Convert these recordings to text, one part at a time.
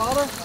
Father.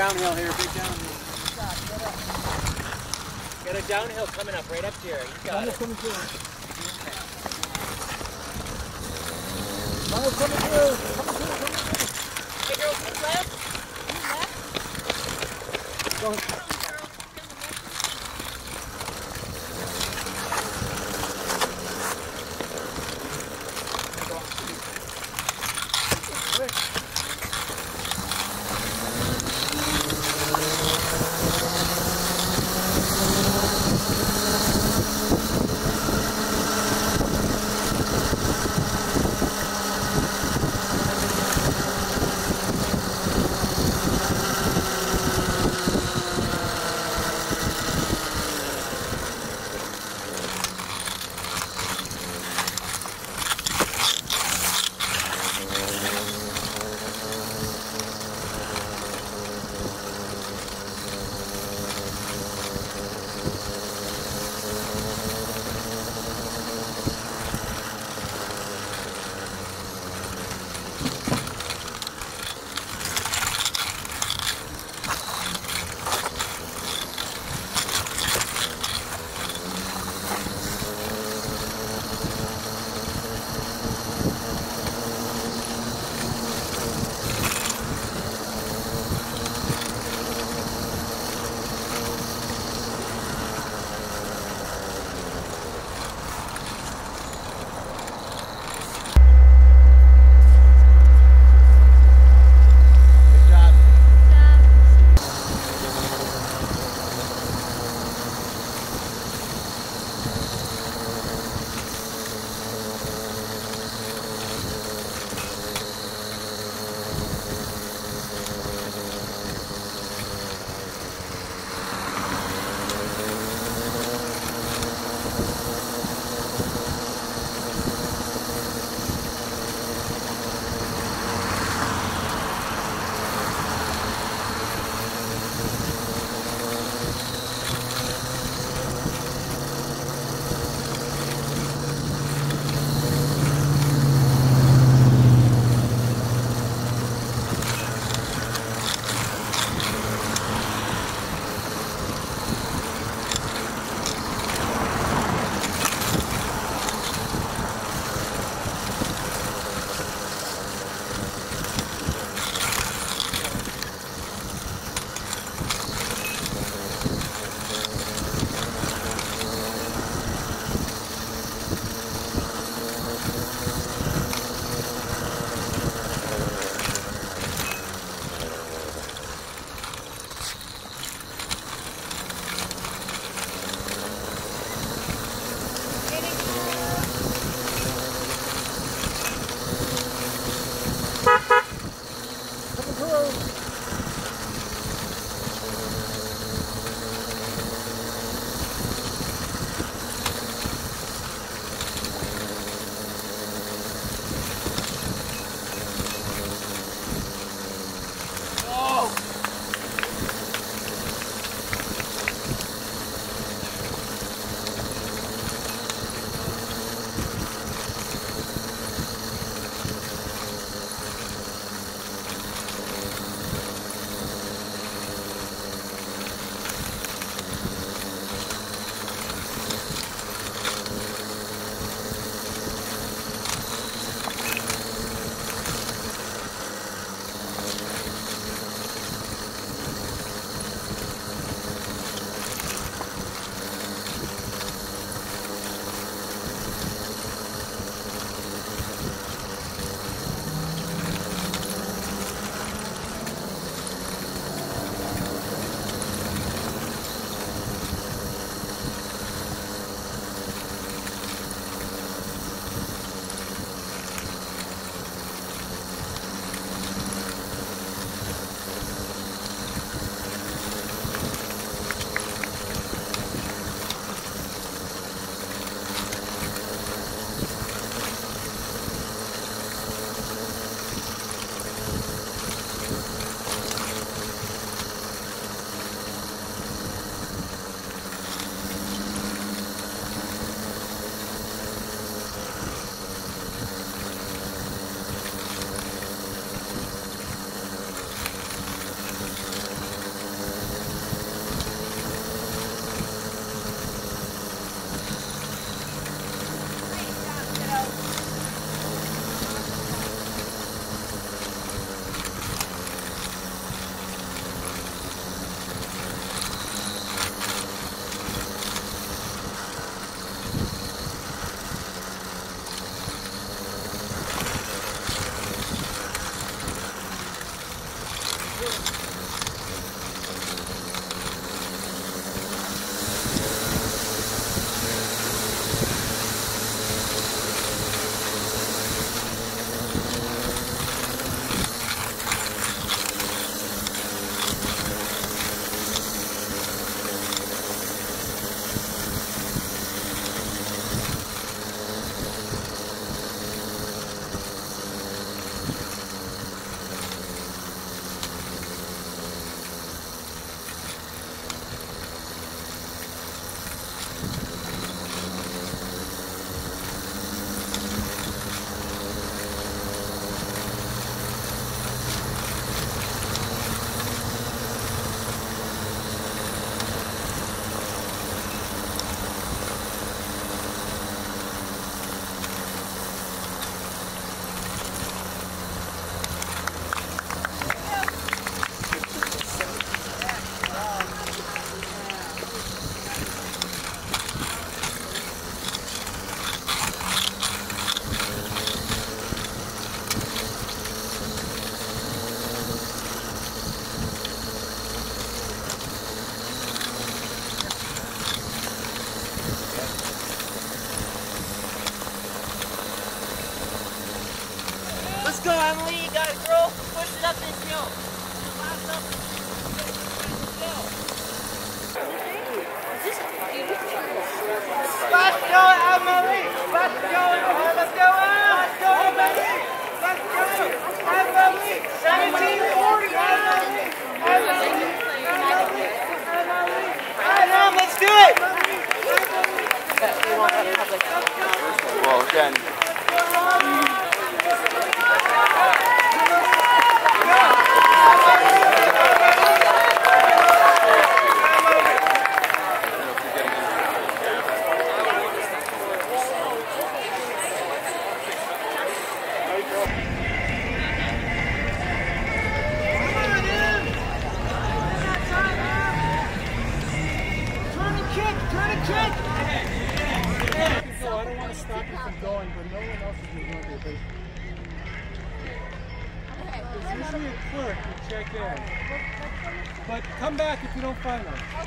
downhill here, big downhill. Got a downhill coming up right up here. You got it. back if you don't find them.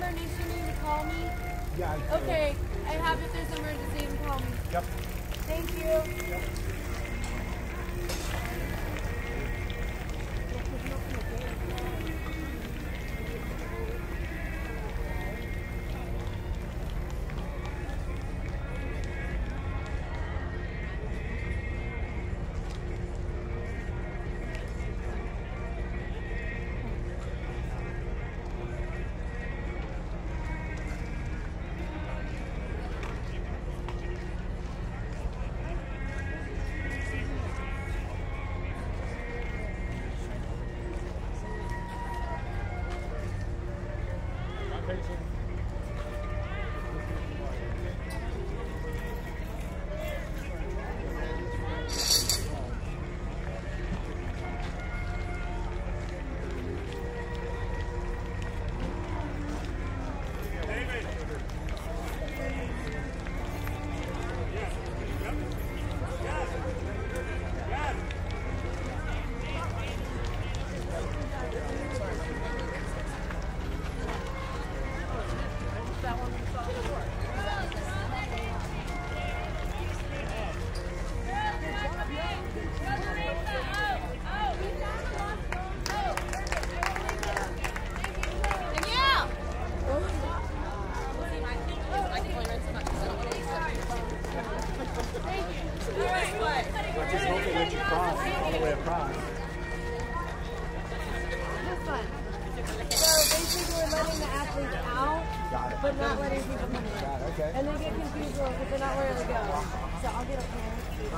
number you need to call me? Yeah. I okay, I have if there's an emergency, you can call me. Yep. Thank you. Yep.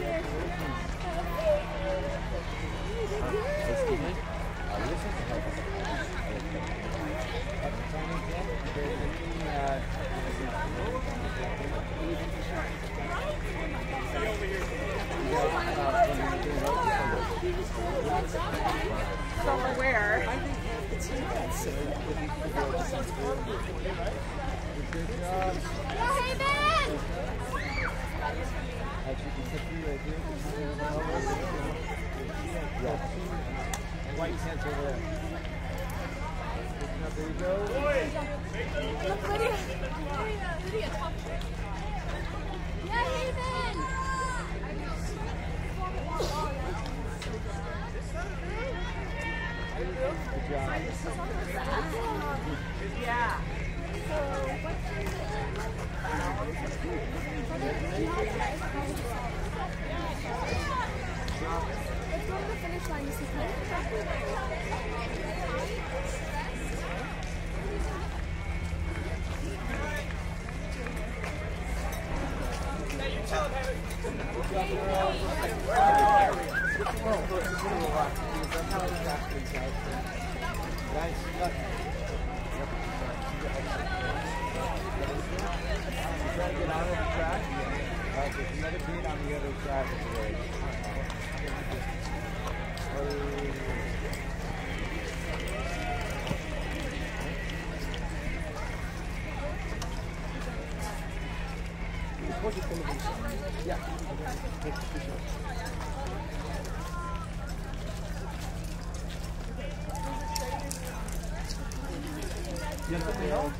Yes, yes. White tents over there. There you go. Look, Lydia. Lydia, Lydia, top. Yeah, Haven! Good job. Yeah. So, what's your name? Let's go to the finish line, Mrs. Hunt. Não.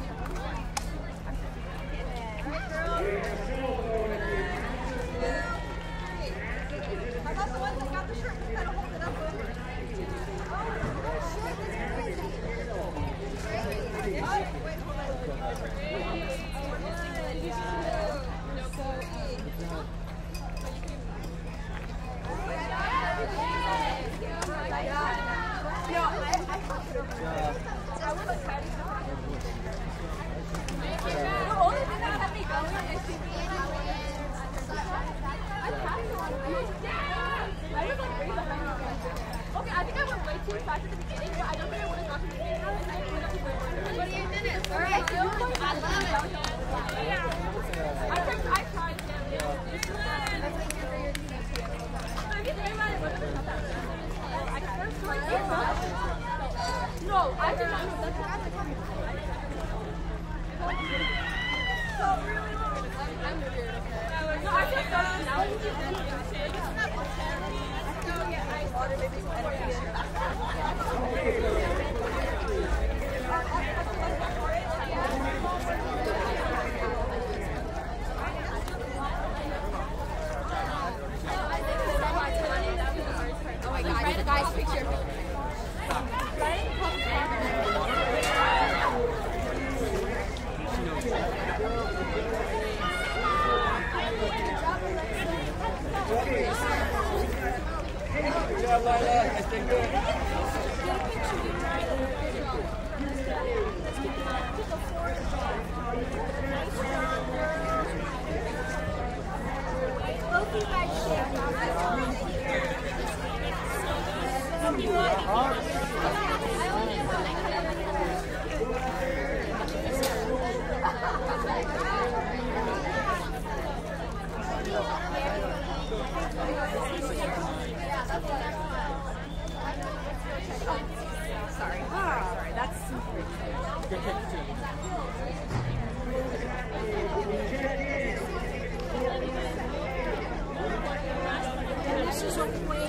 so